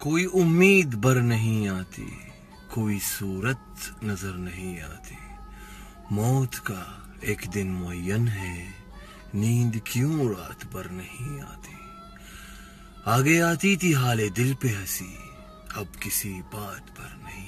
कोई उम्मीद बर नहीं आती, कोई सूरत नज़र नहीं आती। मौत का एक दिन मुयन है, नींद क्यों रात भर नहीं आती? आगे आती थी हाले दिल पे हँसी, अब किसी बात पर नहीं